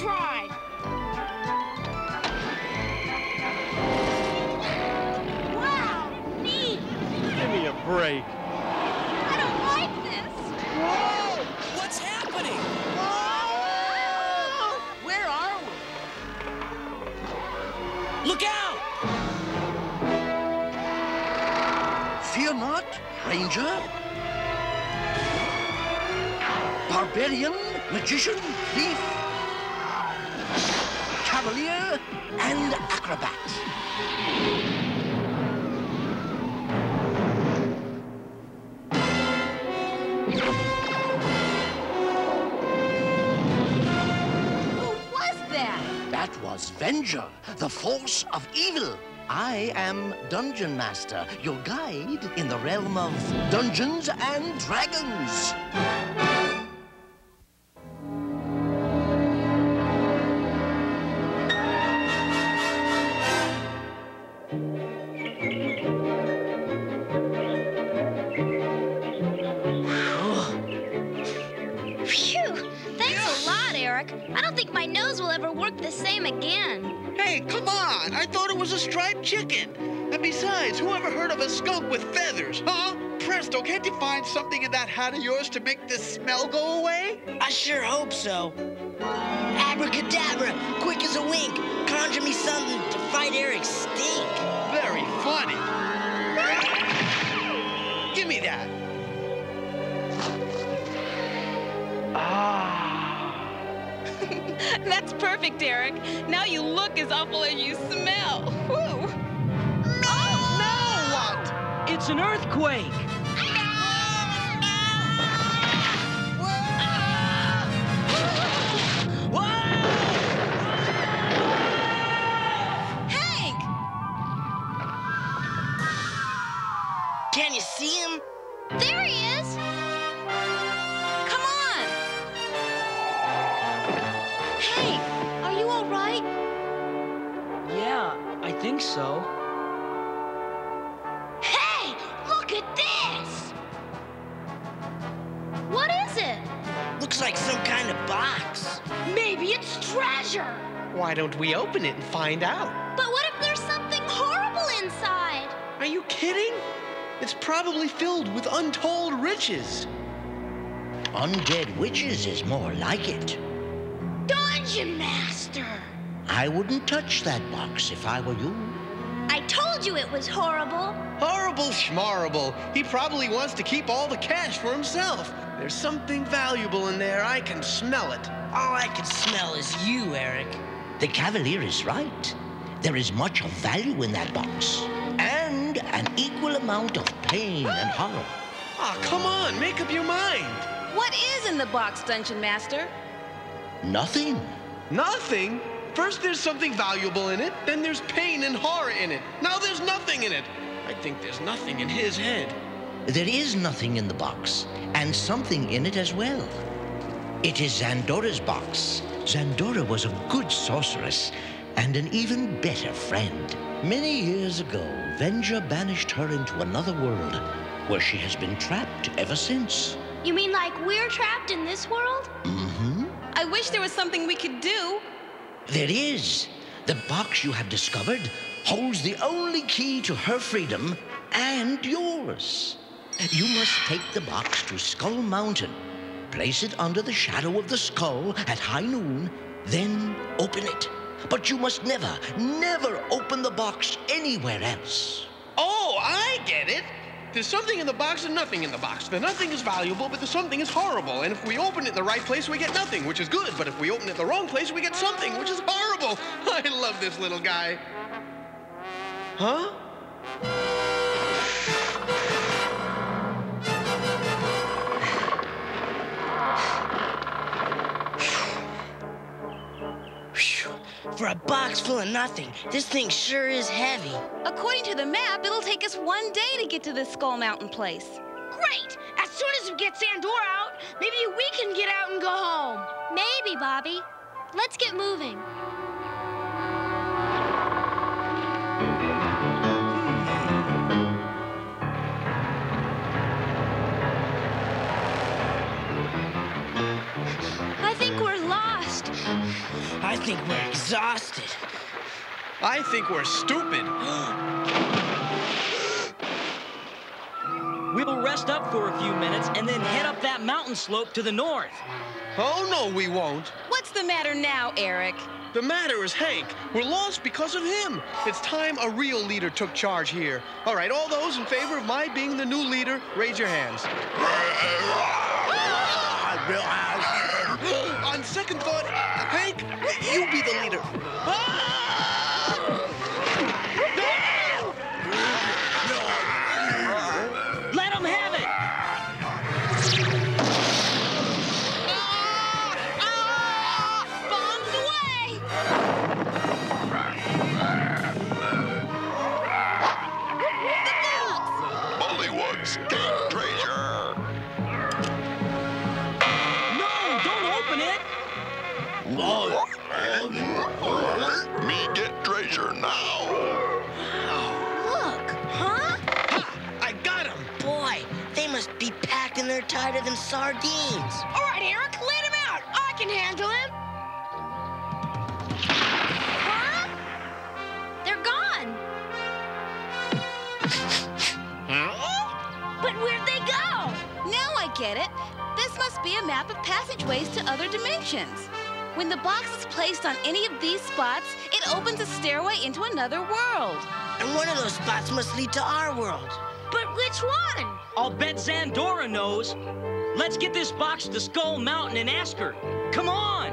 try. Wow, neat. Give me a break. I don't like this. Whoa! What's happening? Whoa! Where are we? Look out! Fear not, Ranger. Barbarian, magician, thief, cavalier, and acrobat. Who was that? That was Venger, the force of evil. I am Dungeon Master, your guide in the realm of Dungeons and Dragons. On! I thought it was a striped chicken. And besides, who ever heard of a skunk with feathers, huh? Presto, can't you find something in that hat of yours to make this smell go away? I sure hope so. Abracadabra, quick as a wink, conjure me something to fight Eric's stink. Very funny. Give me that. Ah. That's perfect, Eric. Now you look as awful as you smell. Whew. What? It's an earthquake. Open it and find out? But what if there's something horrible inside? Are you kidding? It's probably filled with untold riches. Undead witches is more like it. Dungeon Master! I wouldn't touch that box if I were you. I told you it was horrible. Horrible schmorrible. He probably wants to keep all the cash for himself. There's something valuable in there. I can smell it. All I can smell is you, Eric. The Cavalier is right. There is much of value in that box, and an equal amount of pain and horror. Ah, come on, make up your mind. What is in the box, Dungeon Master? Nothing. Nothing? First there's something valuable in it, then there's pain and horror in it. Now there's nothing in it. I think there's nothing in his head. There is nothing in the box, and something in it as well. It is Zandora's box. Zandora was a good sorceress and an even better friend. Many years ago, Venger banished her into another world, where she has been trapped ever since. You mean like we're trapped in this world? Mm-hmm. I wish there was something we could do. There is. The box you have discovered holds the only key to her freedom and yours. You must take the box to Skull Mountain, place it under the shadow of the skull at high noon, then open it. But you must never, never open the box anywhere else. Oh, I get it. There's something in the box and nothing in the box. The nothing is valuable, but the something is horrible. And if we open it in the right place, we get nothing, which is good. But if we open it the wrong place, we get something, which is horrible. I love this little guy. Huh? For a box full of nothing, this thing sure is heavy. According to the map, it'll take us one day to get to this Skull Mountain place. Great! As soon as we get Zandora out, maybe we can get out and go home. Maybe, Bobby. Let's get moving. I think we're lost. I think we're exhausted. I think we're stupid. We'll rest up for a few minutes and then head up that mountain slope to the north. Oh, no, we won't. What's the matter now, Eric? The matter is Hank. We're lost because of him. It's time a real leader took charge here. All right, all those in favor of my being the new leader, raise your hands. On second thought, Hank, you be the leader. Let treasure now. Look, huh? Ha! I got him. Boy, they must be packed and they're tighter than sardines. All right, Eric, let him out. I can handle him. Huh? They're gone. But where'd they go? Now I get it. This must be a map of passageways to other dimensions. When the box is placed on any of these spots, it opens a stairway into another world. And one of those spots must lead to our world. But which one? I'll bet Zandora knows. Let's get this box to Skull Mountain and ask her. Come on!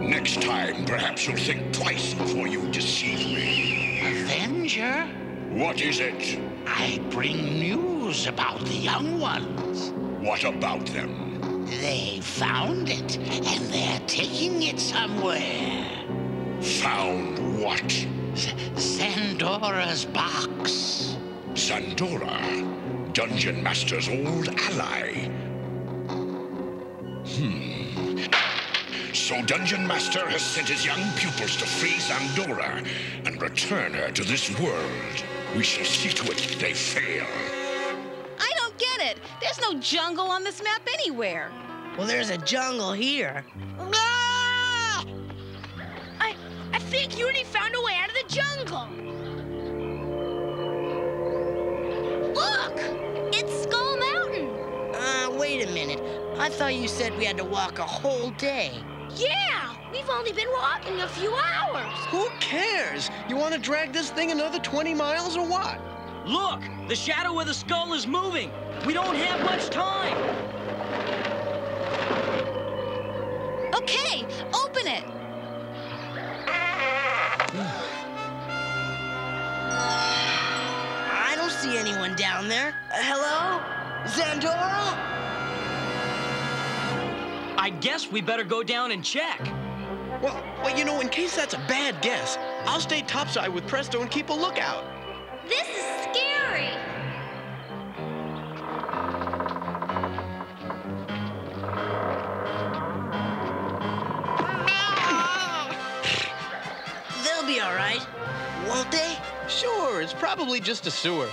Next time, perhaps you'll think twice before you deceive me. Avenger, What is it? I bring news about the young ones. What about them? They found it, and they're taking it somewhere. Found what? S- Zandora's box. Zandora, Dungeon Master's old ally. Hmm. So Dungeon Master has sent his young pupils to free Zandora and return her to this world. We shall see to it they fail. I don't get it. There's no jungle on this map anywhere. Well, there's a jungle here. Ah! I, I think Uni found a way out of the jungle. Look! It's Skull Mountain. Uh, wait a minute. I thought you said we had to walk a whole day. Yeah, we've only been walking a few hours. Who cares? You want to drag this thing another 20 miles or what? Look! The shadow of the skull is moving! We don't have much time! Okay, open it. I don't see anyone down there. Uh, hello? Zandora? I guess we better go down and check. Well, well, you know, in case that's a bad guess, I'll stay topside with Presto and keep a lookout. This is all right, won't they? Sure, it's probably just a sewer.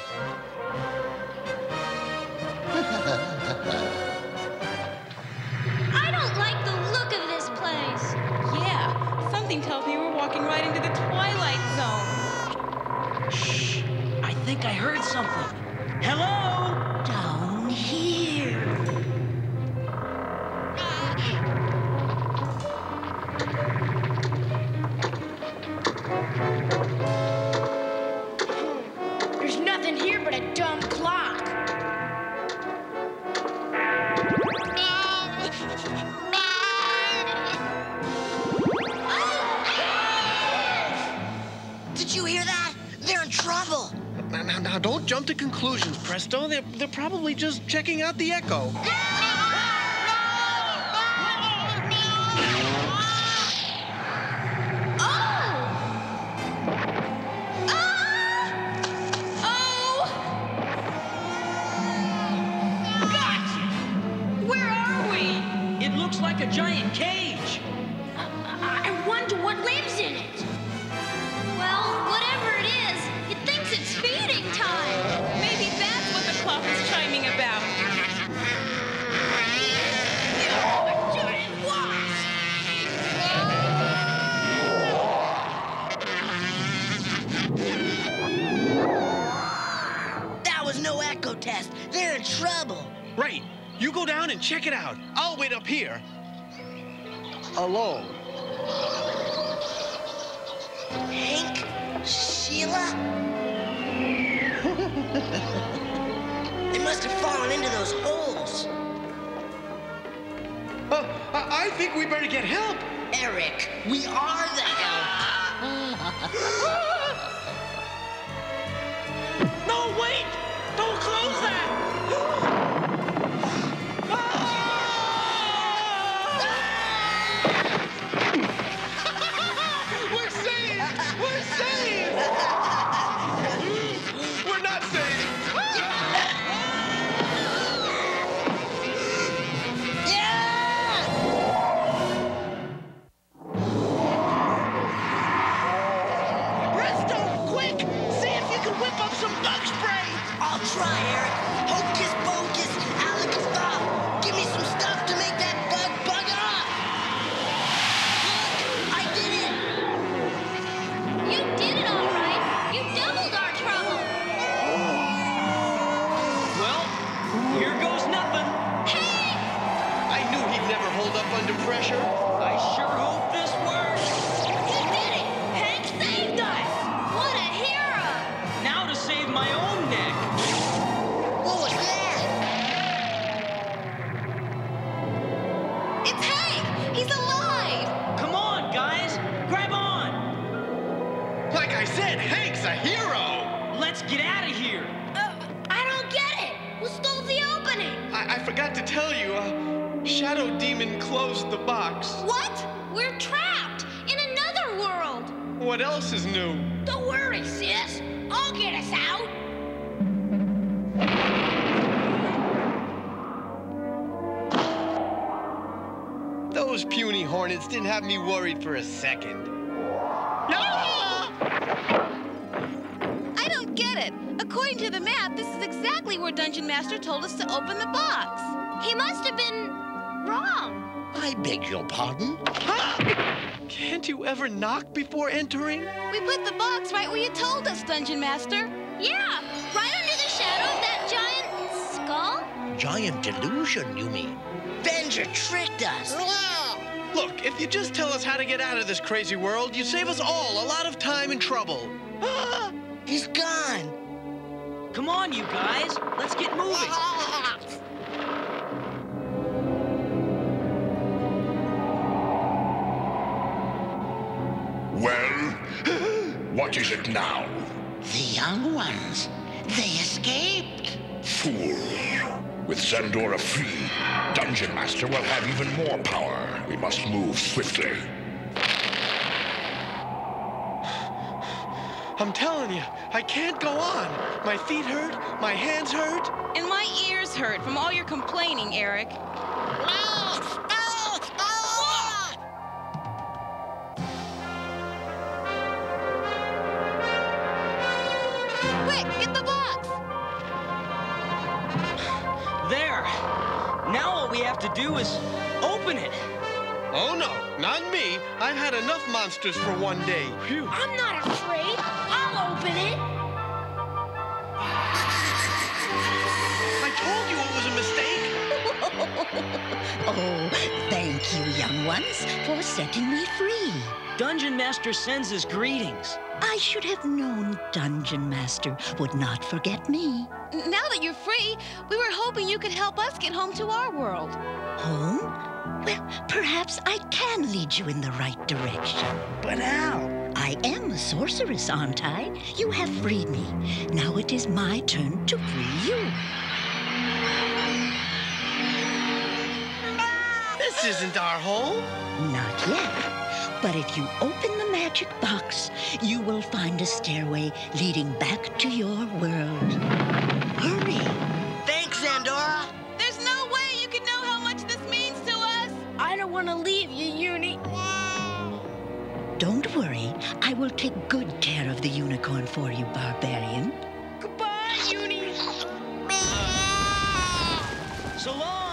I don't like the look of this place. Yeah, something tells me we're walking right into the Twilight Zone. Shh! I think I heard something. Hello? Conclusions, Presto. They're, they're probably just checking out the echo. Right. You go down and check it out. I'll wait up here. Alone. Hank? Sheila? they must have fallen into those holes. Uh, I, I think we better get help. Eric, we are the help. Never hold up under pressure. I sure hope this works. You did it! Hank saved us! What a hero! Now to save my own neck. What was that? It's Hank! He's alive! Come on, guys. Grab on. Like I said, Hank's a hero! Let's get out of here. Uh, I don't get it. Who stole the opening? I, I forgot to tell you, Shadow Demon closed the box. What? We're trapped in another world. What else is new? Don't worry, sis. I'll get us out. Those puny hornets didn't have me worried for a second. I don't get it. According to the map, this is exactly where Dungeon Master told us to open the box. He must have been wrong. I beg your pardon? Can't you ever knock before entering? We put the box right where you told us, Dungeon Master. Yeah, right under the shadow of that giant skull. Giant delusion, you mean? Venger tricked us. Look, if you just tell us how to get out of this crazy world, you save us all a lot of time and trouble. Ah, He's gone. Come on, you guys. Let's get moving. Well, what is it now? The young ones, they escaped. Fool. With Zandora free, Dungeon Master will have even more power. We must move swiftly. I'm telling you, I can't go on. My feet hurt, my hands hurt. And my ears hurt from all your complaining, Eric. Quick, get the box! There. Now all we have to do is open it. Oh no, not me. I've had enough monsters for one day. Phew. I'm not afraid. I'll open it. I told you it was a mistake. Oh, thank you, young ones, for setting me free. Dungeon Master sends his greetings. I should have known Dungeon Master would not forget me. Now that you're free, we were hoping you could help us get home to our world. Home? Well, perhaps I can lead you in the right direction. But how? I am a sorceress, aren't I? You have freed me. Now it is my turn to free you. This isn't our home. Not yet. But if you open the magic box, you will find a stairway leading back to your world. Hurry! Thanks, Zandora. There's no way you can know how much this means to us. I don't want to leave you, Uni. Don't worry, I will take good care of the unicorn for you, barbarian. Goodbye, Uni. So long.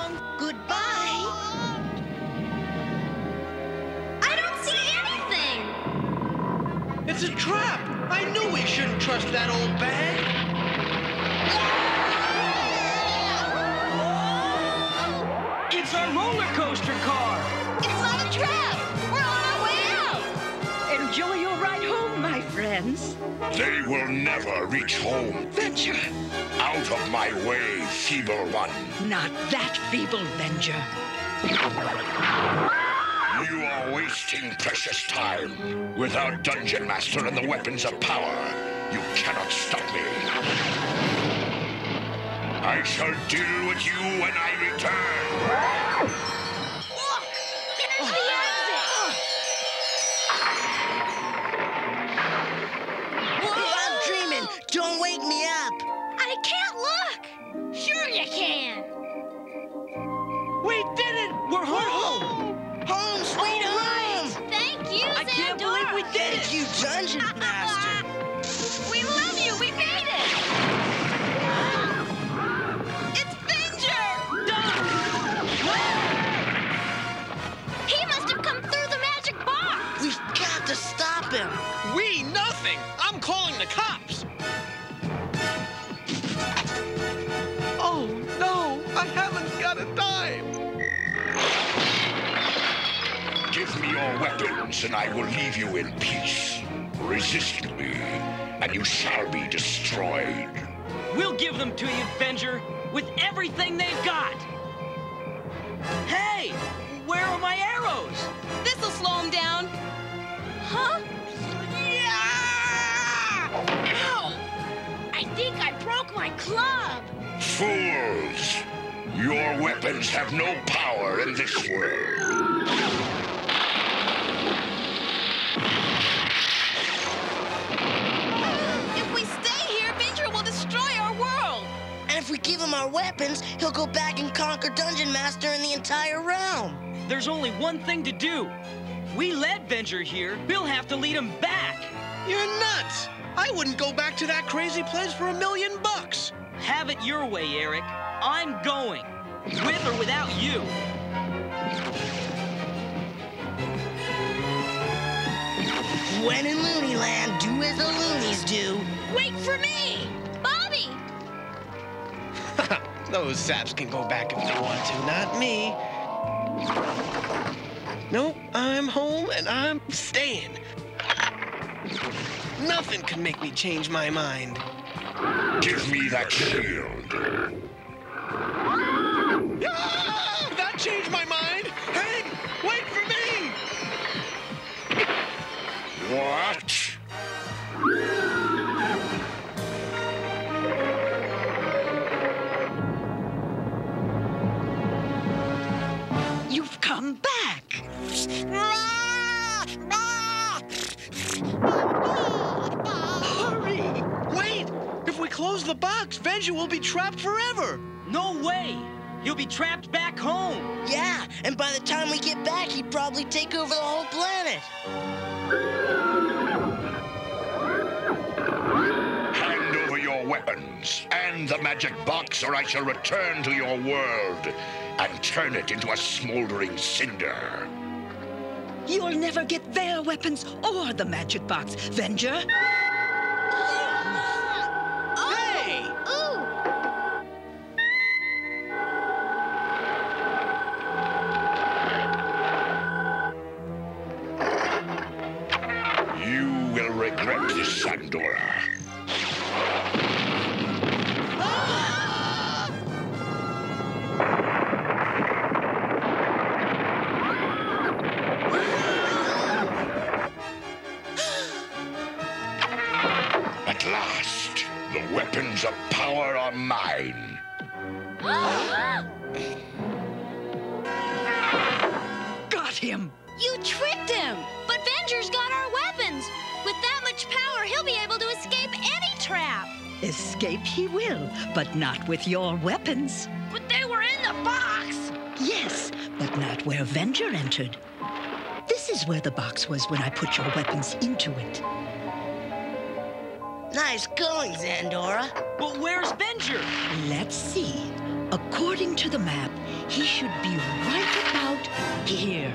It's a trap. I knew we shouldn't trust that old bag. It's our roller coaster car? It's not a trap! We're on our way out! Enjoy your ride home, my friends. They will never reach home. Venger! Out of my way, feeble one. not that feeble, Venger. You are wasting precious time. Without Dungeon Master and the weapons of power, you cannot stop me. I shall deal with you when I return. Your weapons, and I will leave you in peace. Resist me, and you shall be destroyed. We'll give them to you, Avenger, with everything they've got! Hey! Where are my arrows? This'll slow him down. Huh? Yeah! Ow! I think I broke my club! Fools! Your weapons have no power in this world. We give him our weapons, he'll go back and conquer Dungeon Master and the entire realm. There's only one thing to do. We led Venger here. We'll have to lead him back. You're nuts. I wouldn't go back to that crazy place for a million bucks. Have it your way, Eric. I'm going. With or without you. When in Looney Land, do as the loonies do. Wait for me! Those saps can go back if they want to, not me. Nope, I'm home and I'm staying. Nothing can make me change my mind. Give me that shield. Ah, that changed my mind. Hey, wait for me. What? Hurry! Wait! If we close the box, Venger will be trapped forever. No way. He'll be trapped back home. Yeah, and by the time we get back, he'd probably take over the whole planet. Hand over your weapons and the magic box, or I shall return to your world and turn it into a smoldering cinder. You'll never get their weapons or the magic box, Venger. Escape he will, but not with your weapons. But they were in the box! Yes, but not where Venger entered. This is where the box was when I put your weapons into it. Nice going, Zandora. But where's Venger? Let's see. According to the map, he should be right about here.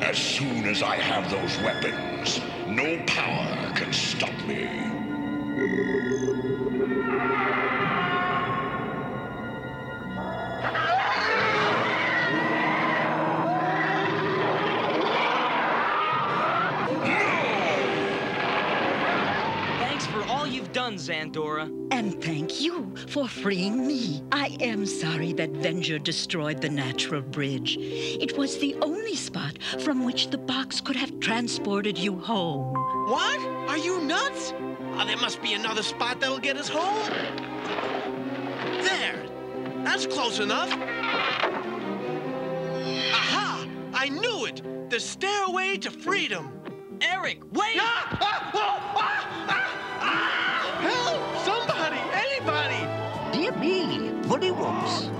As soon as I have those weapons, no power can stop me done, Zandora. And thank you for freeing me. I am sorry that Venger destroyed the natural bridge. It was the only spot from which the box could have transported you home. What? Are you nuts? Oh, there must be another spot that'll get us home. There. That's close enough. Aha! I knew it! The stairway to freedom. Eric, wait! Ah! Ah! Ah! Ah! Ah! Help! Somebody! Anybody! Dear me, Woody Whoops.